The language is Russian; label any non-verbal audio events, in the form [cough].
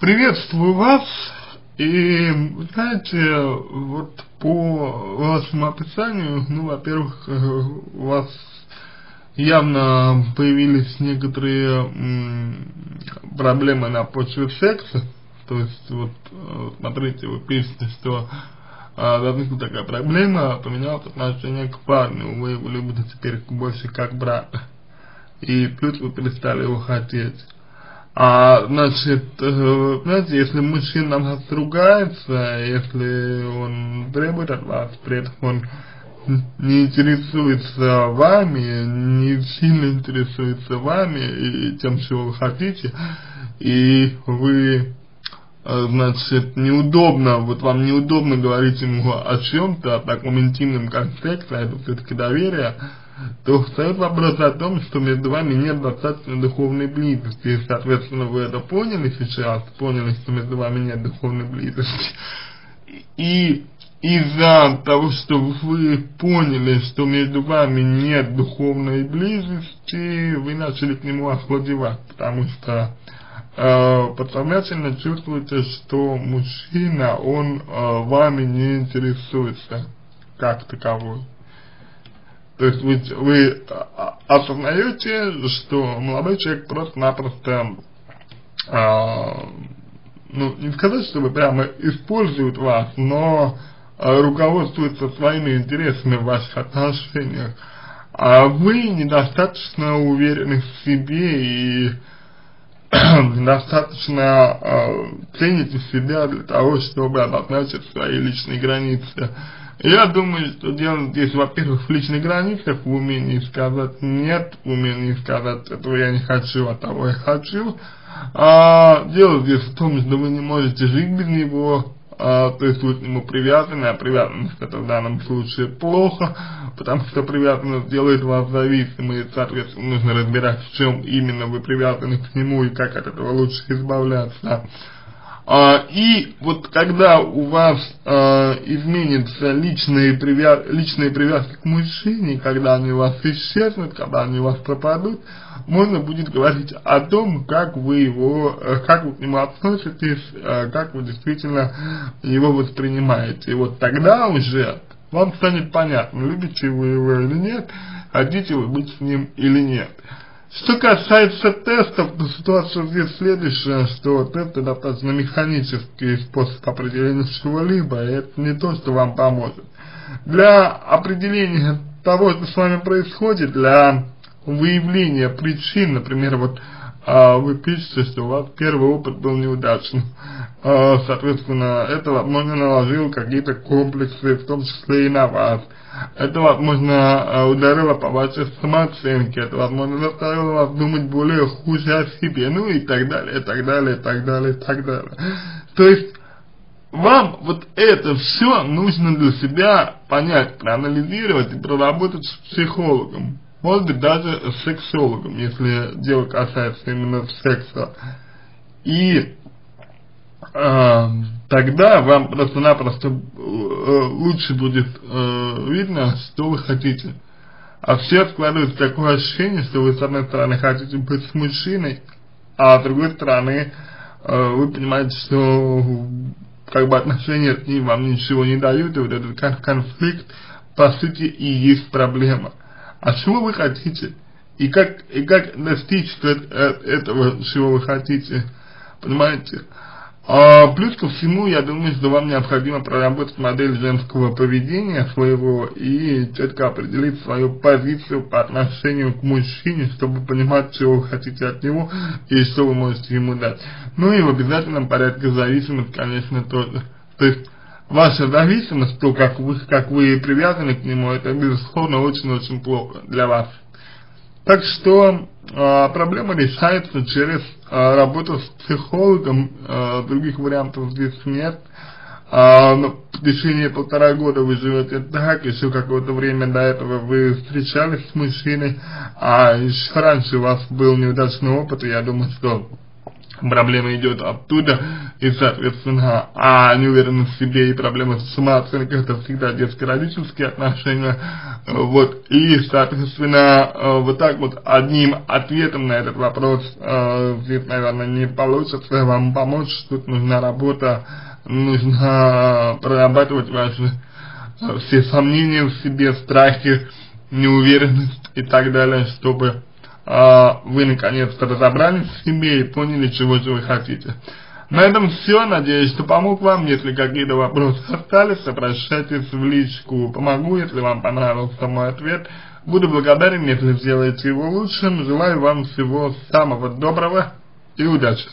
Приветствую вас. И, знаете, вот по вашему описанию, ну, во-первых, э, у вас явно появились некоторые проблемы на почве секса. То есть, вот, э, смотрите, вы пишете, что а, возникла такая проблема, поменялось отношение к парню, вы его любите теперь больше как брата. И плюс вы перестали его хотеть. А, значит, э, знаете, если мужчина на вас ругается, если он требует от вас, при этом он не интересуется вами, не сильно интересуется вами и тем, чего вы хотите, и вы, э, значит, неудобно, вот вам неудобно говорить ему о чем-то, о таком интимном контексте, а это все-таки доверие, то встает вопрос о том, что между вами нет достаточно духовной близости. И, соответственно, вы это поняли сейчас, поняли, что между вами нет духовной близости. И из-за того, что вы поняли, что между вами нет духовной близости, вы начали к нему охладевать, потому что э, подсознательно чувствуете, что мужчина, он э, вами не интересуется как таковой. То есть вы, вы а, осознаете, что молодой человек просто-напросто, а, ну, не сказать, что вы прямо использует вас, но а, руководствуется своими интересами в ваших отношениях, а вы недостаточно уверены в себе и [clears throat] достаточно э, цените себя для того, чтобы обозначить свои личные границы. Я думаю, что дело здесь, во-первых, в личных границах, в умении сказать нет, в умении сказать этого я не хочу, а того я хочу. А, дело здесь в том, что вы не можете жить без него, а, то есть вы к нему привязаны, а привязанность это в данном случае плохо, потому что привязанность делает вас зависимым, и, соответственно, нужно разбирать, в чем именно вы привязаны к нему и как от этого лучше избавляться. А, и вот когда у вас а, изменится личные, привяз, личные привязки к мужчине, когда они у вас исчезнут, когда они у вас пропадут, можно будет говорить о том, как вы его, э, как вы к нему относитесь, э, как вы действительно его воспринимаете. И вот тогда уже вам станет понятно, любите вы его или нет, хотите вы быть с ним или нет. Что касается тестов, то ситуация здесь следующая, что тесты достаточно механический способ определения чего-либо, и это не то, что вам поможет. Для определения того, что с вами происходит, для выявления причин, например, вот а, вы пишете, что у вас первый опыт был неудачным, а, соответственно, это, возможно, наложил какие-то комплексы, в том числе и на вас, это, возможно, а, ударило по вашей самооценке, это, возможно, заставило вас думать более хуже о себе, ну и так далее, и так далее, и так далее, и так далее. То есть, вам вот это все нужно для себя понять, проанализировать и проработать с психологом. Может быть, даже с сексологом, если дело касается именно секса. И э, тогда вам просто-напросто э, лучше будет э, видно, что вы хотите. А все складывается такое ощущение, что вы с одной стороны хотите быть с мужчиной, а с другой стороны э, вы понимаете, что как бы отношения с ним вам ничего не дают, и вот этот конфликт по сути и есть проблема. А чего вы хотите? И как, и как достичь э, этого, чего вы хотите? Понимаете? А, плюс ко всему, я думаю, что вам необходимо проработать модель женского поведения своего и четко определить свою позицию по отношению к мужчине, чтобы понимать, чего вы хотите от него и что вы можете ему дать. Ну и в обязательном порядке зависимость, конечно, тоже. То есть, ваша зависимость, то, как вы, как вы привязаны к нему, это, безусловно, очень-очень плохо для вас. Так что э, проблема решается через э, работу с психологом, э, других вариантов здесь нет. Но в течение полтора года вы живете так, еще какое-то время до этого вы встречались с мужчиной, а еще раньше у вас был неудачный опыт, и я думаю, что проблема идет оттуда, и, соответственно, а неуверенность в себе и проблемы с самооценкой это всегда детско-родительские отношения, вот, и, соответственно, э, вот так вот одним ответом на этот вопрос э, здесь, наверное, не получится вам помочь, тут нужна работа, нужно прорабатывать ваши э, все сомнения в себе, страхи, неуверенность и так далее, чтобы вы наконец-то разобрались в себе и поняли, чего же вы хотите. На этом все. Надеюсь, что помог вам. Если какие-то вопросы остались, обращайтесь в личку. Помогу, если вам понравился мой ответ. Буду благодарен, если сделаете его лучше. Желаю вам всего самого доброго и удачи.